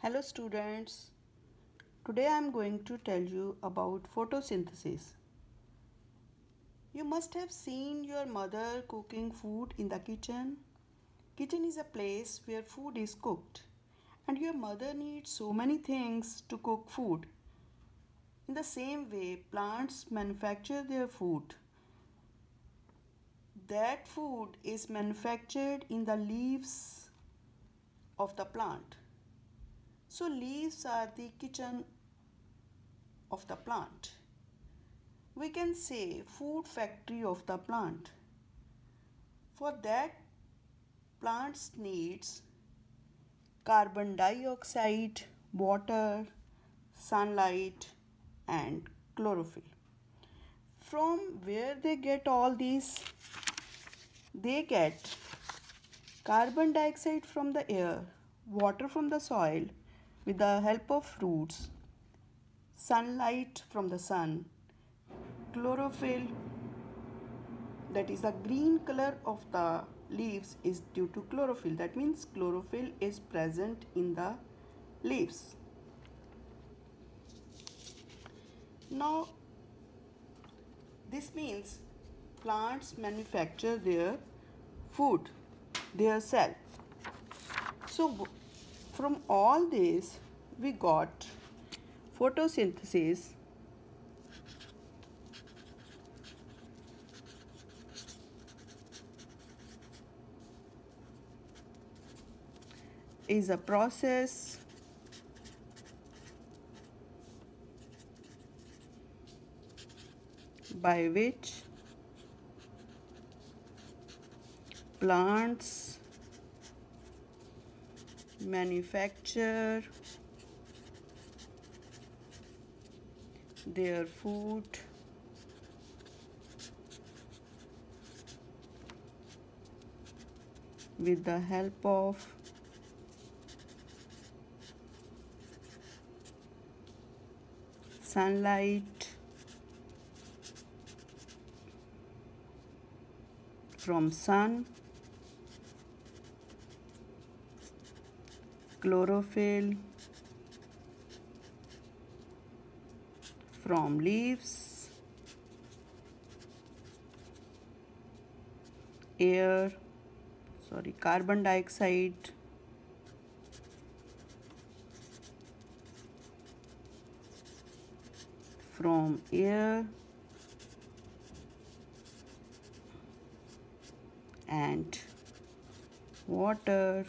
Hello students. Today I am going to tell you about photosynthesis. You must have seen your mother cooking food in the kitchen. Kitchen is a place where food is cooked and your mother needs so many things to cook food. In the same way, plants manufacture their food. That food is manufactured in the leaves of the plant. So leaves are the kitchen of the plant. We can say food factory of the plant. For that plants needs carbon dioxide, water, sunlight and chlorophyll. From where they get all these? They get carbon dioxide from the air, water from the soil, with the help of roots, sunlight from the sun, chlorophyll that is the green color of the leaves is due to chlorophyll. That means chlorophyll is present in the leaves. Now this means plants manufacture their food their self. So from all this we got photosynthesis. Is a process by which plants manufacture their food. With the help of sunlight from sun chlorophyll from leaves. Air sorry carbon dioxide. From air. And water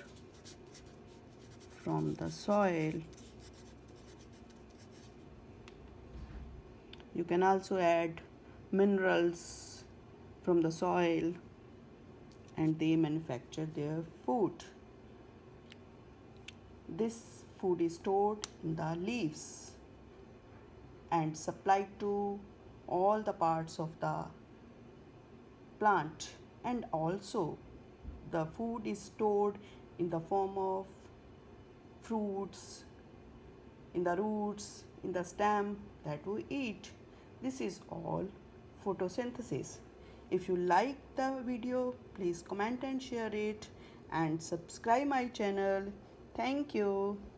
from the soil. You can also add minerals from the soil and they manufacture their food. This food is stored in the leaves and supplied to all the parts of the plant and also the food is stored in the form of fruits in the roots in the stem that we eat this is all photosynthesis. If you like the video please comment and share it and subscribe my channel. Thank you